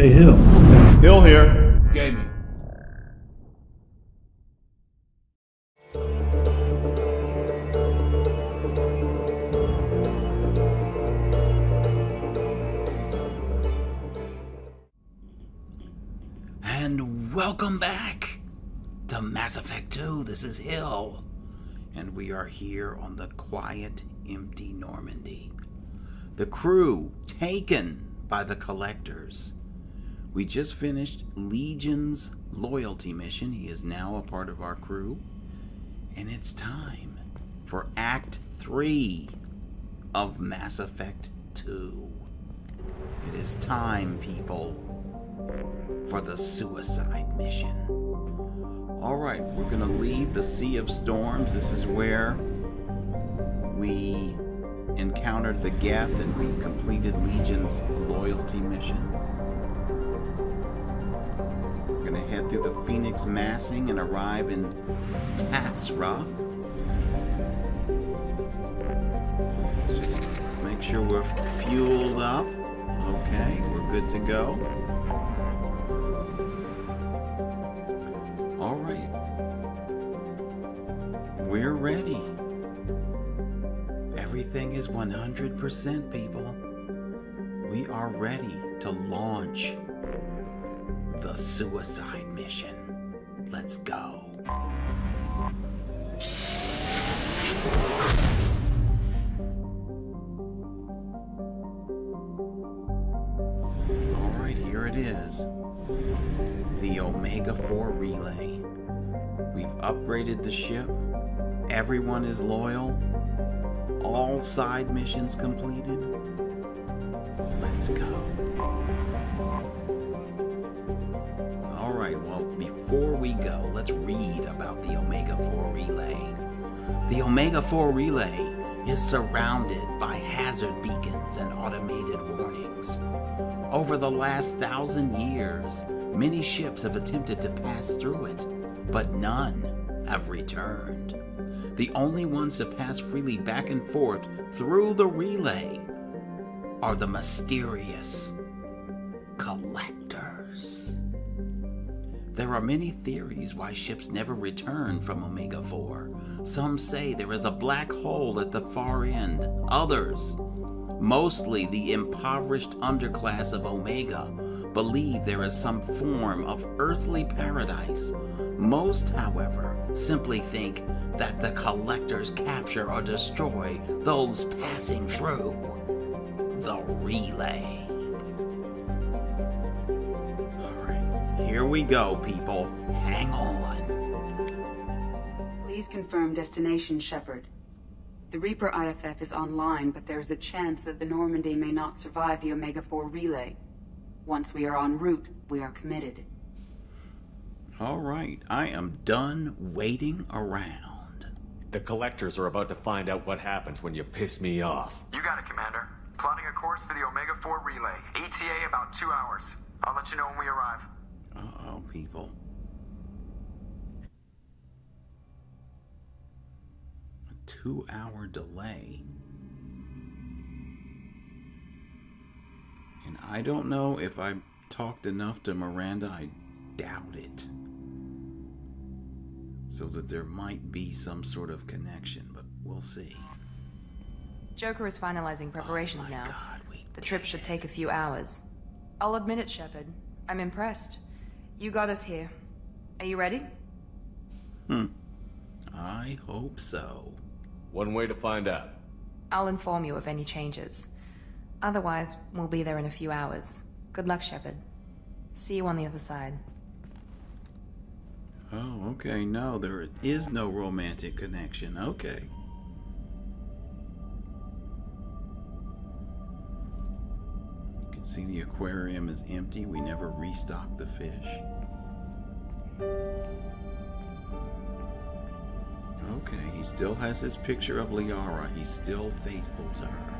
Hey, Hill. Hill here. Gaming. And welcome back to Mass Effect 2. This is Hill. And we are here on the quiet, empty Normandy. The crew taken by the collectors. We just finished Legion's loyalty mission. He is now a part of our crew. And it's time for Act 3 of Mass Effect 2. It is time, people, for the suicide mission. Alright, we're gonna leave the Sea of Storms. This is where we encountered the Geth and we completed Legion's loyalty mission. Gonna head through the Phoenix Massing and arrive in Tasra. Let's just make sure we're fueled up. Okay, we're good to go. All right. We're ready. Everything is 100% people. We are ready to launch the suicide mission. Let's go. All right, here it is. The Omega 4 relay. We've upgraded the ship. Everyone is loyal. All side missions completed. Let's go. Right, well, before we go, let's read about the Omega 4 relay. The Omega 4 relay is surrounded by hazard beacons and automated warnings. Over the last thousand years, many ships have attempted to pass through it, but none have returned. The only ones to pass freely back and forth through the relay are the mysterious collectors. There are many theories why ships never return from Omega 4. Some say there is a black hole at the far end. Others, mostly the impoverished underclass of Omega, believe there is some form of earthly paradise. Most, however, simply think that the collectors capture or destroy those passing through the relay. Here we go, people. Hang on. Please confirm destination, Shepard. The Reaper IFF is online, but there is a chance that the Normandy may not survive the Omega-4 relay. Once we are en route, we are committed. Alright, I am done waiting around. The collectors are about to find out what happens when you piss me off. You got it, Commander. Plotting a course for the Omega 4 relay. ETA about two hours. I'll let you know when we arrive. Oh, people. A two hour delay. And I don't know if I talked enough to Miranda. I doubt it. So that there might be some sort of connection, but we'll see. Joker is finalizing preparations Oh now. God, the trip should take a few hours. I'll admit it, Shepard. I'm impressed. You got us here. Are you ready? Hmm. I hope so. One way to find out. I'll inform you of any changes. Otherwise, we'll be there in a few hours. Good luck, Shepard. See you on the other side. Oh, okay. No, there is no romantic connection. Okay. Can see the aquarium is empty. We never restocked the fish. Okay, he still has his picture of Liara. He's still faithful to her.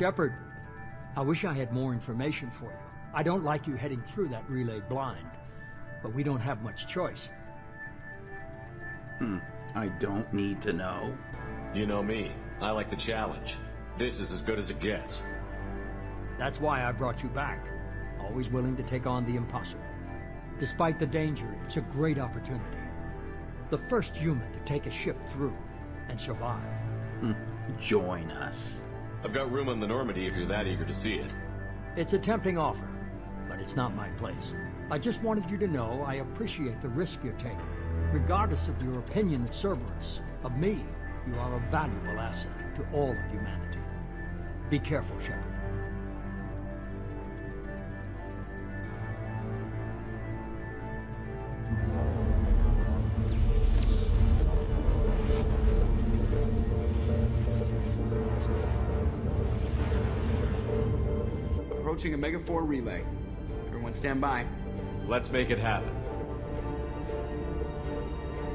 Shepard, I wish I had more information for you. I don't like you heading through that relay blind, but we don't have much choice. Hmm. I don't need to know. You know me. I like the challenge. This is as good as it gets. That's why I brought you back. Always willing to take on the impossible. Despite the danger, it's a great opportunity. The first human to take a ship through and survive. Hmm. Join us. I've got room on the Normandy if you're that eager to see it. It's a tempting offer, but it's not my place. I just wanted you to know I appreciate the risk you're taking. Regardless of your opinion of Cerberus, of me, you are a valuable asset to all of humanity. Be careful, Shepard. Approaching Omega 4 relay. Everyone stand by. Let's make it happen.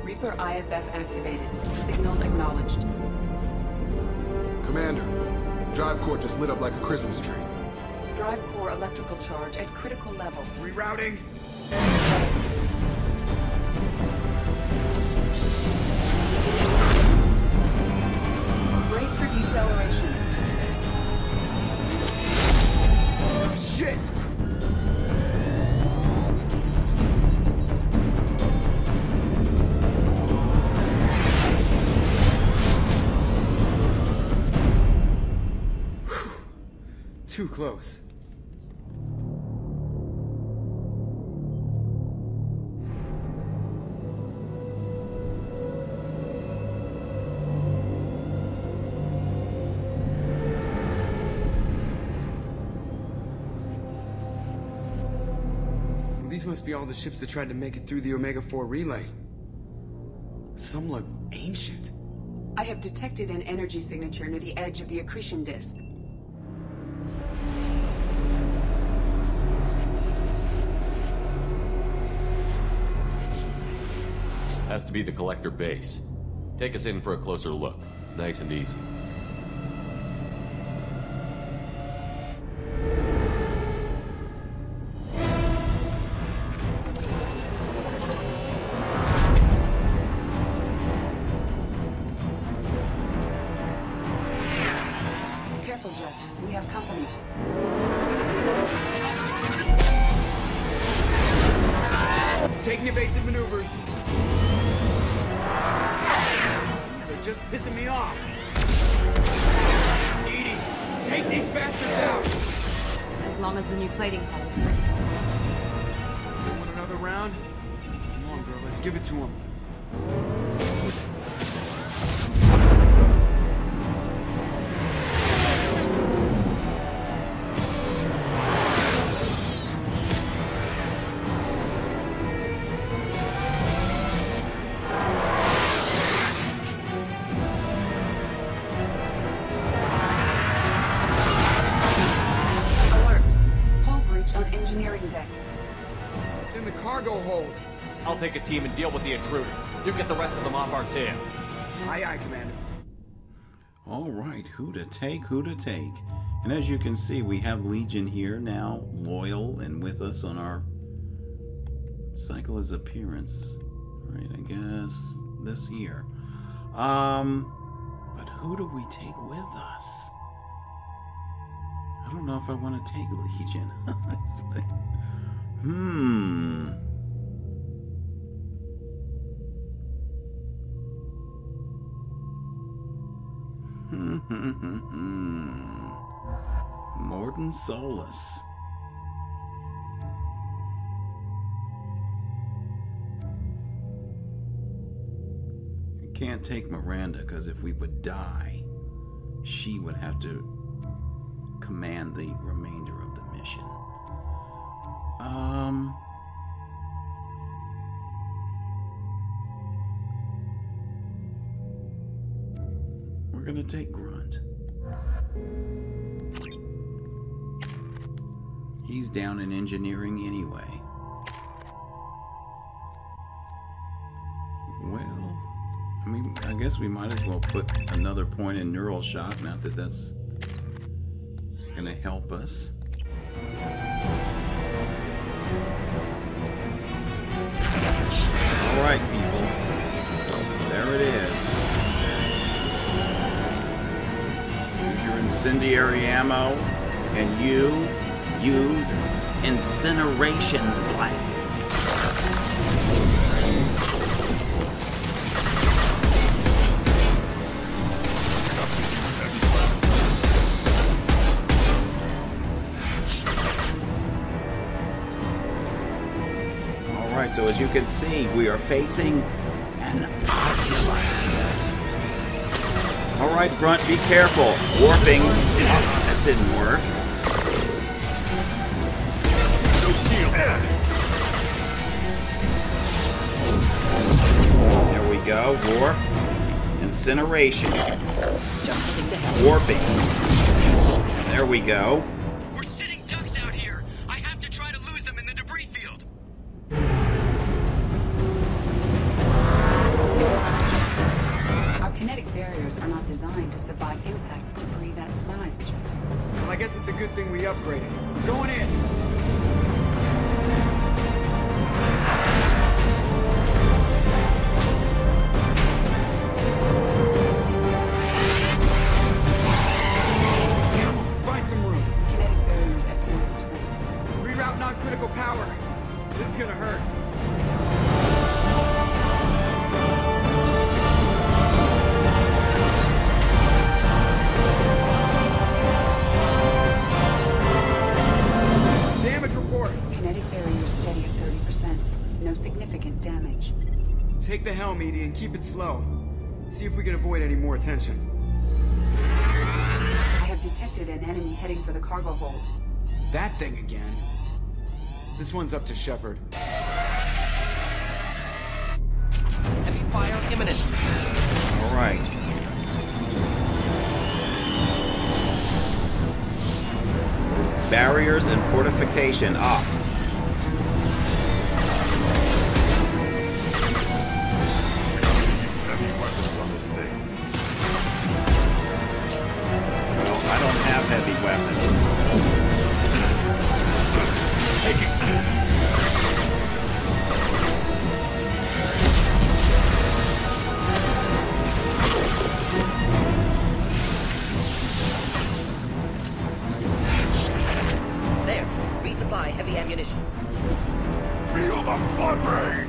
Reaper IFF activated. Signal acknowledged. Commander, drive core just lit up like a Christmas tree. Drive core electrical charge at critical levels. Rerouting. Brace for deceleration. Shit! Too close. These must be all the ships that tried to make it through the Omega-4 relay. Some look ancient. I have detected an energy signature near the edge of the accretion disk. Has to be the collector base. Take us in for a closer look. Nice and easy. I'll take a team and deal with the intruder. You get the rest of them off our tail. Aye, aye, Commander. All right, who to take, who to take. And as you can see, we have Legion here now, loyal and with us on our cycle as appearance. Right, I guess this year. Um, but who do we take with us? I don't know if I want to take Legion. Like, hmm. Mordin Solus. I can't take Miranda because if we would die, she would have to command the remainder of the mission. Um. Gonna take Grunt. He's down in engineering anyway. Well, I mean, I guess we might as well put another point in neural shock. Not that that's gonna help us. All right, people. There it is. Incendiary ammo, and you use incineration blast. All right, so as you can see, we are facing an. All right, Grunt, be careful. Warping. That didn't work. No shield. There we go. Warp. Incineration. Warping. There we go. The helm, EDI, and keep it slow. See if we can avoid any more attention. I have detected an enemy heading for the cargo hold. That thing again. This one's up to Shepard. Heavy fire imminent. All right. Barriers and fortification up. Feel the flood rage!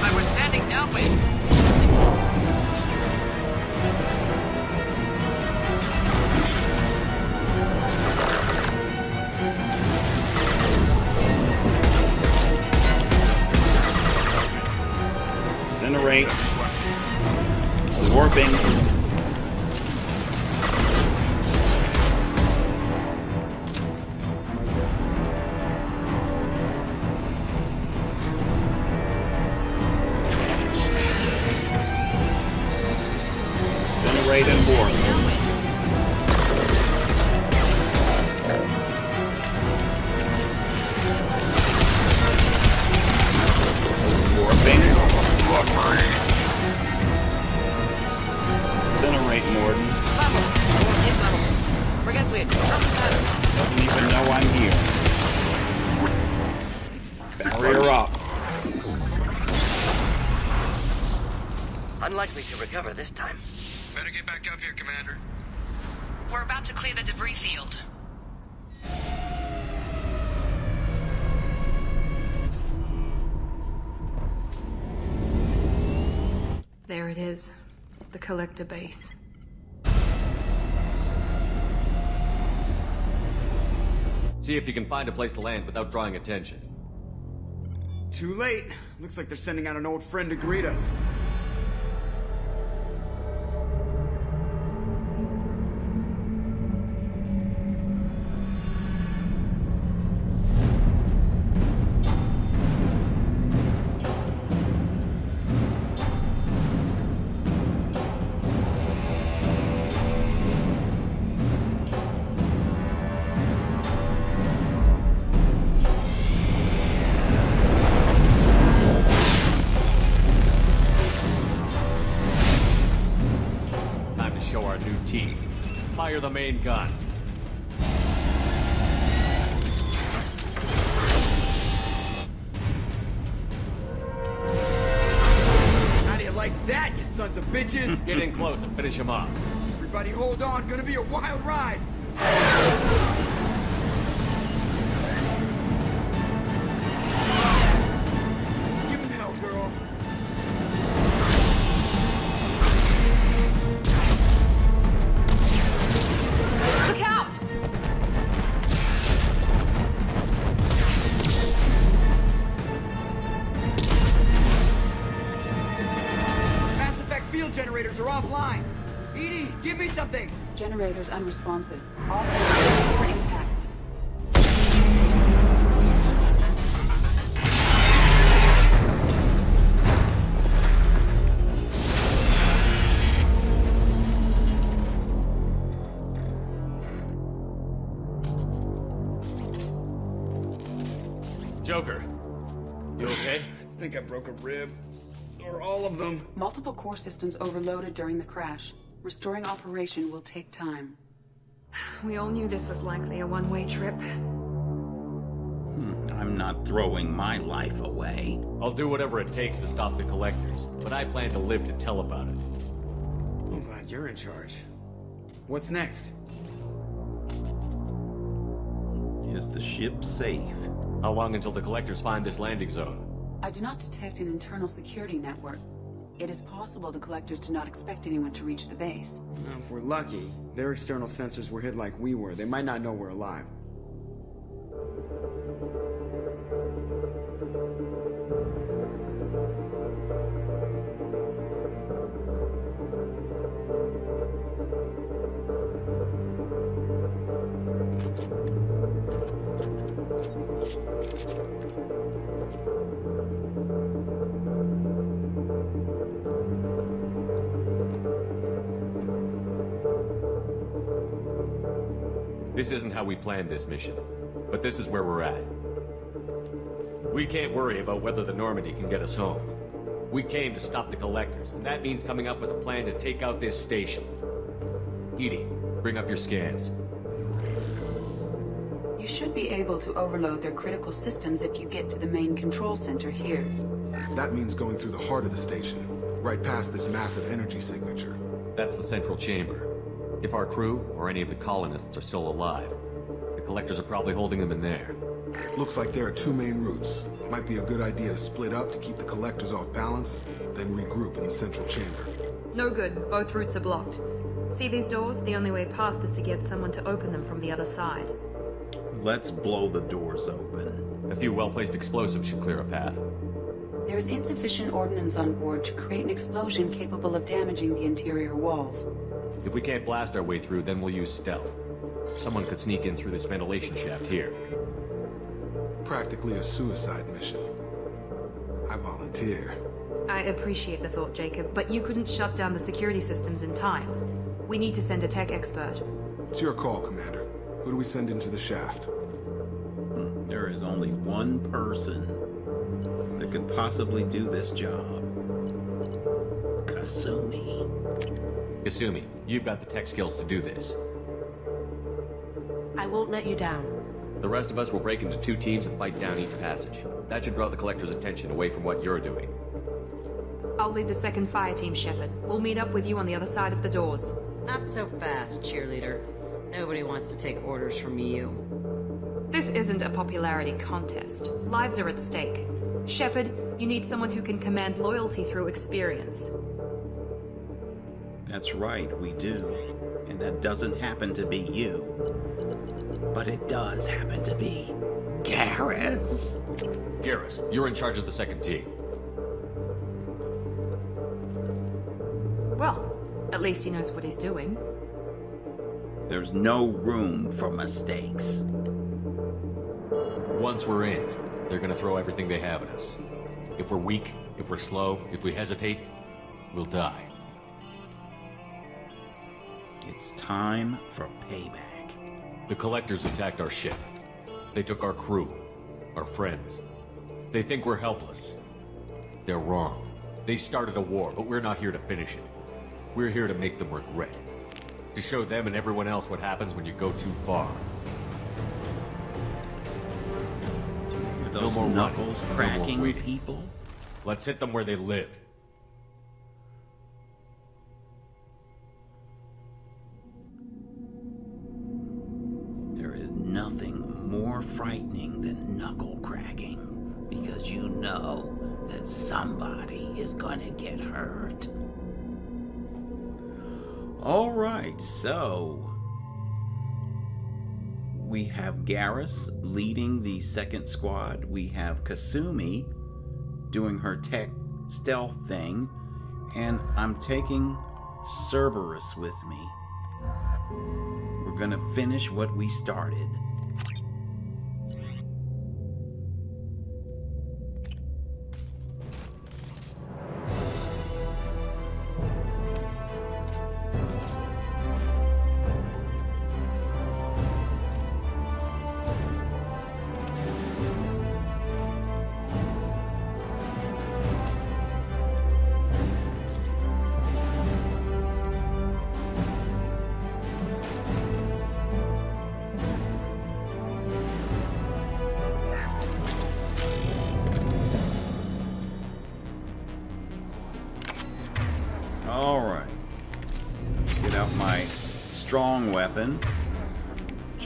I was standing downwind. Incinerate. Warping. Unlikely to recover this time. Better get back up here, Commander. We're about to clear the debris field. There it is. The collector base. See if you can find a place to land without drawing attention. Too late. Looks like they're sending out an old friend to greet us. The main gun. How do you like that, you sons of bitches? Get in close and finish him off. Everybody hold on, gonna be a wild ride. Or all of them. Multiple core systems overloaded during the crash. Restoring operation will take time. We all knew this was likely a one-way trip. Hmm, I'm not throwing my life away. I'll do whatever it takes to stop the collectors, but I plan to live to tell about it. I'm glad you're in charge. What's next? Is the ship safe? How long until the collectors find this landing zone? I do not detect an internal security network. It is possible the collectors do not expect anyone to reach the base. Now, if we're lucky, their external sensors were hit like we were. They might not know we're alive. We planned this mission, but this is where we're at. We can't worry about whether the Normandy can get us home. We came to stop the collectors, and that means coming up with a plan to take out this station. EDI, bring up your scans. You should be able to overload their critical systems if you get to the main control center here. That means going through the heart of the station, right past this massive energy signature. That's the central chamber. If our crew, or any of the colonists, are still alive, the collectors are probably holding them in there. Looks like there are two main routes. Might be a good idea to split up to keep the collectors off balance, then regroup in the central chamber. No good. Both routes are blocked. See these doors? The only way past is to get someone to open them from the other side. Let's blow the doors open. A few well-placed explosives should clear a path. There is insufficient ordnance on board to create an explosion capable of damaging the interior walls. If we can't blast our way through, then we'll use stealth. Someone could sneak in through this ventilation shaft here. Practically a suicide mission. I volunteer. I appreciate the thought, Jacob, but you couldn't shut down the security systems in time. We need to send a tech expert. It's your call, Commander. Who do we send into the shaft? Hmm, there is only one person that could possibly do this job. Kasumi. Kasumi, you've got the tech skills to do this. I won't let you down. The rest of us will break into two teams and fight down each passage. That should draw the collector's attention away from what you're doing. I'll lead the second fire team, Shepard. We'll meet up with you on the other side of the doors. Not so fast, cheerleader. Nobody wants to take orders from you. This isn't a popularity contest. Lives are at stake. Shepard, you need someone who can command loyalty through experience. That's right, we do. And that doesn't happen to be you. But it does happen to be Garrus. Garrus, you're in charge of the second team. Well, at least he knows what he's doing. There's no room for mistakes. Once we're in, they're gonna throw everything they have at us. If we're weak, if we're slow, if we hesitate, we'll die. It's time for payback. The collectors attacked our ship. They took our crew, our friends. They think we're helpless. They're wrong. They started a war, but we're not here to finish it. We're here to make them regret. To show them and everyone else what happens when you go too far. Those no more knuckles running, cracking no more people. Let's hit them where they live. Right, so we have Garrus leading the second squad. We have Kasumi doing her tech stealth thing, and I'm taking Cerberus with me. We're gonna finish what we started.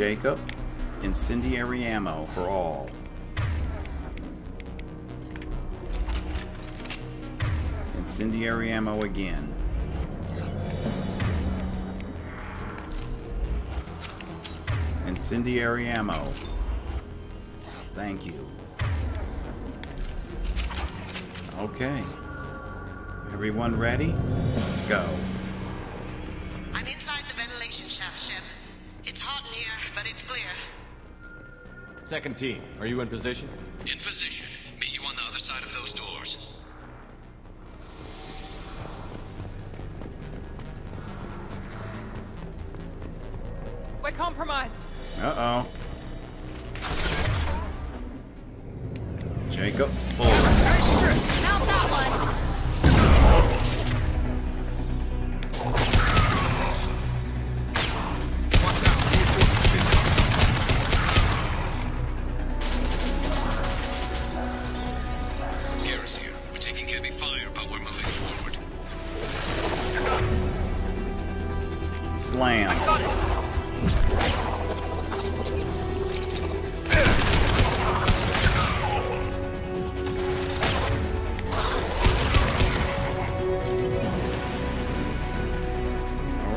Jacob, incendiary ammo for all. Incendiary ammo again. Incendiary ammo. Thank you. Okay. Everyone ready? Let's go. I'm inside the ventilation shaft, Shep. It's hot in here, but it's clear. Second team, are you in position? In position.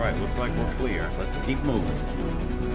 All right, looks like we're clear. Let's keep moving.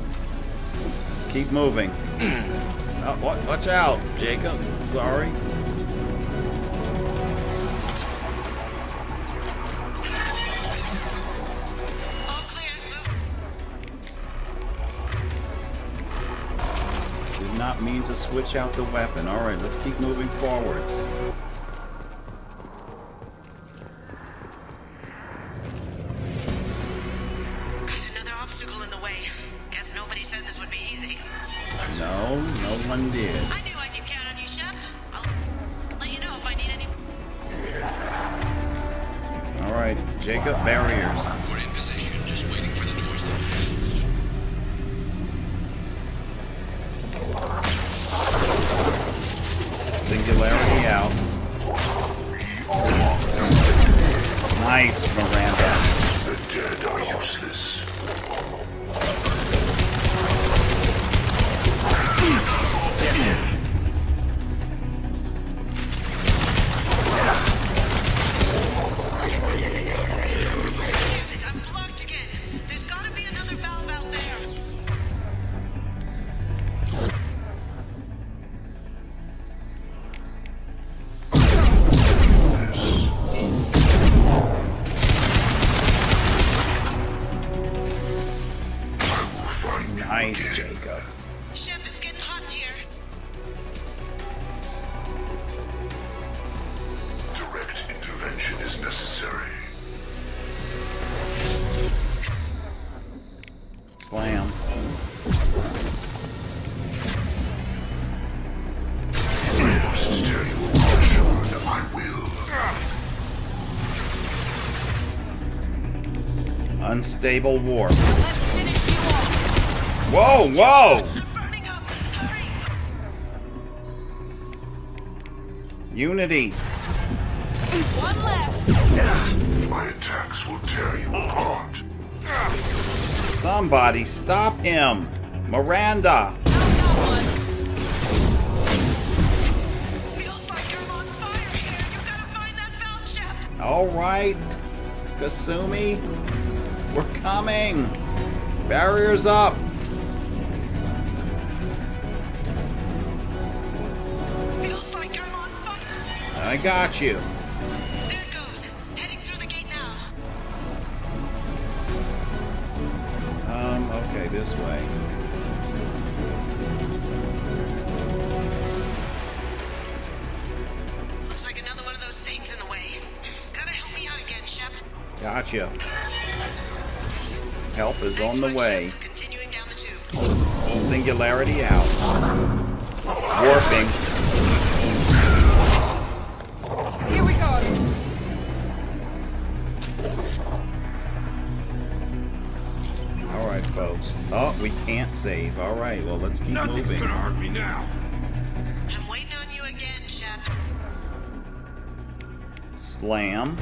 Keep moving. oh, wa- watch out, Jacob. Sorry. Did not mean to switch out the weapon. Alright, let's keep moving forward. Alright, Jacob barriers. We're in position, just waiting for the doors to Singularity out. Nice, Slam. Must tell you what, Shepard, I will. Unstable warp. Whoa, whoa! Unity. One left. My attacks will tear you apart. Somebody stop him. Miranda. All right, Kasumi, we're coming. Barriers up. I got you. This way. Looks like another one of those things in the way. Gotta help me out again, Shep. Gotcha. Help is on the way. Continuing down the tube. Singularity out. Warping. Oh, we can't save. Alright, well, let's keep Nothing's moving. gonna hurt me now. I'm waiting on you again, Shep. Slam.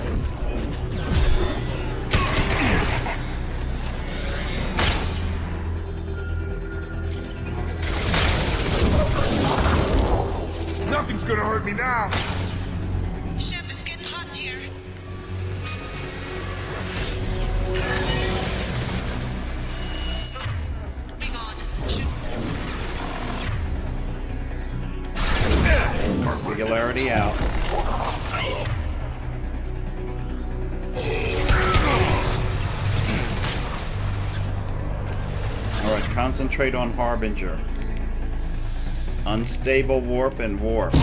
Nothing's gonna hurt me now. Out. Alright, concentrate on Harbinger. Unstable warp and warp.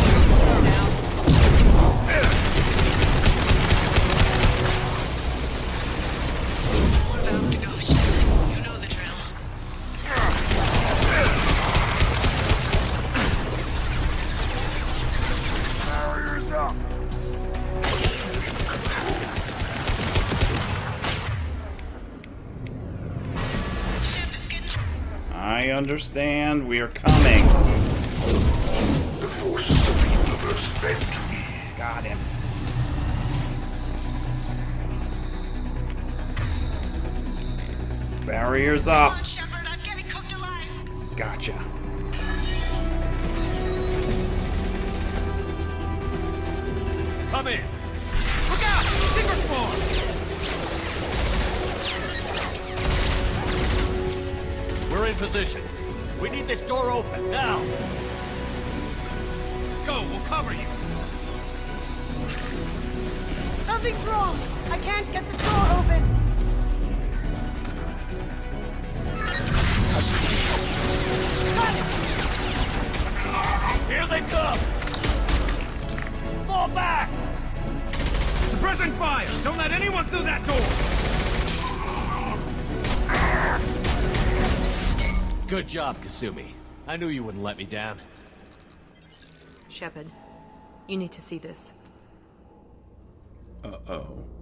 Understand. We are coming. The forces of the universe bend to me. Got him. Barriers up. Something's wrong. I can't get the door open. Here they come! Fall back! Suppressing fire! Don't let anyone through that door! Good job, Kasumi. I knew you wouldn't let me down. Shepard, you need to see this. Uh-oh. It's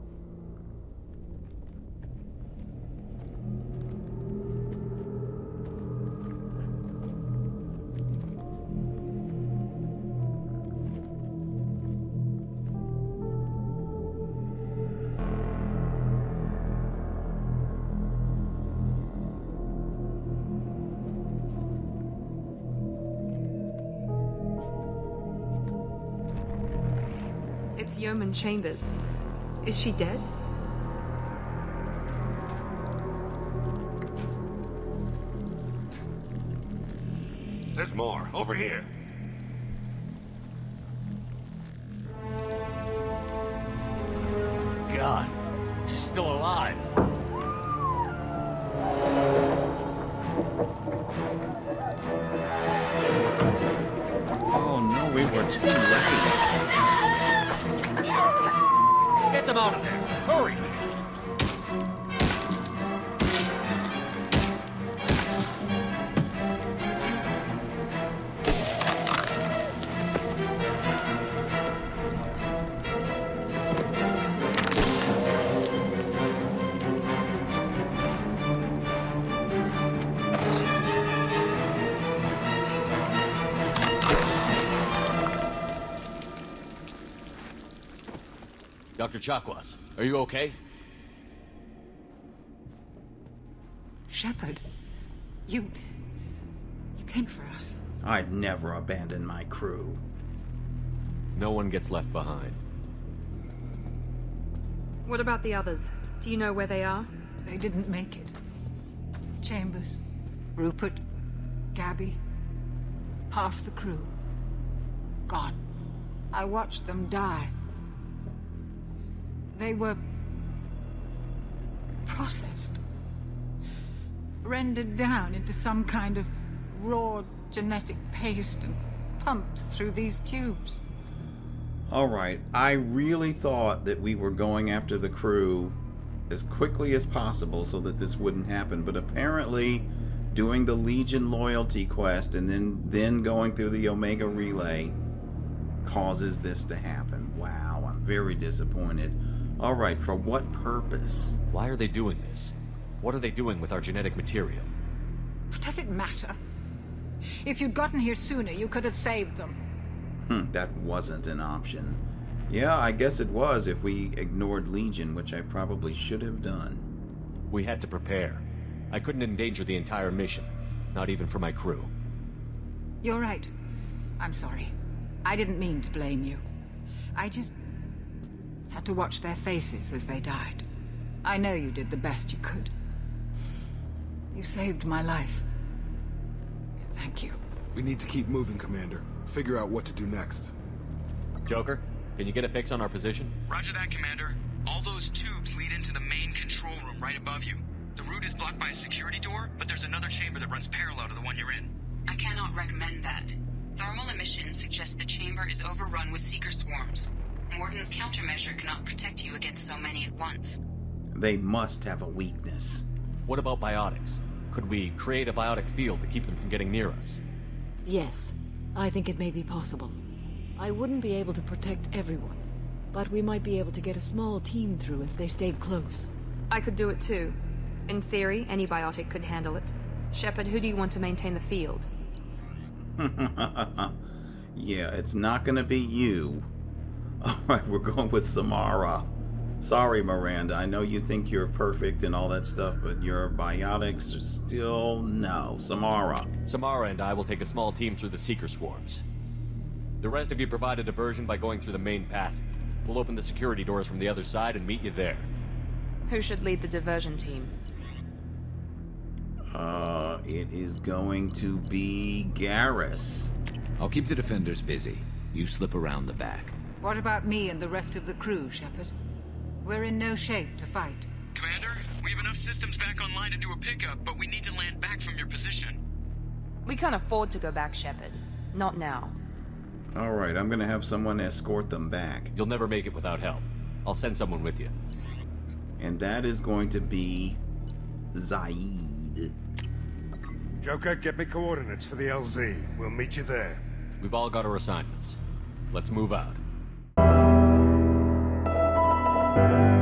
Chambers. Is she dead? There's more. Over here. God, she's still alive. Oh no, we were too late. Get them out of there. Hurry! Dr. Chakwas, are you okay? Shepard, you. you came for us. I'd never abandon my crew. No one gets left behind. What about the others? Do you know where they are? They didn't make it. Chambers, Rupert, Gabby, half the crew. Gone. I watched them die. They were processed. Rendered down into some kind of raw genetic paste and pumped through these tubes. All right, I really thought that we were going after the crew as quickly as possible so that this wouldn't happen, but apparently doing the Legion loyalty quest and then then going through the Omega relay causes this to happen. Wow, I'm very disappointed. All right, for what purpose? Why are they doing this? What are they doing with our genetic material? Does it matter? If you'd gotten here sooner, you could have saved them. Hmm, that wasn't an option. Yeah, I guess it was if we ignored Legion, which I probably should have done. We had to prepare. I couldn't endanger the entire mission, not even for my crew. You're right. I'm sorry. I didn't mean to blame you. I just had to watch their faces as they died. I know you did the best you could. You saved my life. Thank you. We need to keep moving, Commander. Figure out what to do next. Joker, can you get a fix on our position? Roger that, Commander. All those tubes lead into the main control room right above you. The route is blocked by a security door, but there's another chamber that runs parallel to the one you're in. I cannot recommend that. Thermal emissions suggest the chamber is overrun with seeker swarms. Mordin's countermeasure cannot protect you against so many at once. They must have a weakness. What about biotics? Could we create a biotic field to keep them from getting near us? Yes, I think it may be possible. I wouldn't be able to protect everyone, but we might be able to get a small team through if they stayed close. I could do it too. In theory, any biotic could handle it. Shepard, who do you want to maintain the field? yeah, it's not gonna be you. Alright, we're going with Samara. Sorry, Miranda. I know you think you're perfect and all that stuff, but your biotics are still no. Samara. Samara and I will take a small team through the Seeker swarms. The rest of you provide a diversion by going through the main passage. We'll open the security doors from the other side and meet you there. Who should lead the diversion team? Uh, it is going to be Garrus. I'll keep the defenders busy. You slip around the back. What about me and the rest of the crew, Shepard? We're in no shape to fight. Commander, we have enough systems back online to do a pickup, but we need to land back from your position. We can't afford to go back, Shepard. Not now. All right, I'm gonna have someone escort them back. You'll never make it without help. I'll send someone with you. And that is going to be Zaeed. Joker, get me coordinates for the LZ. We'll meet you there. We've all got our assignments. Let's move out. Thank you.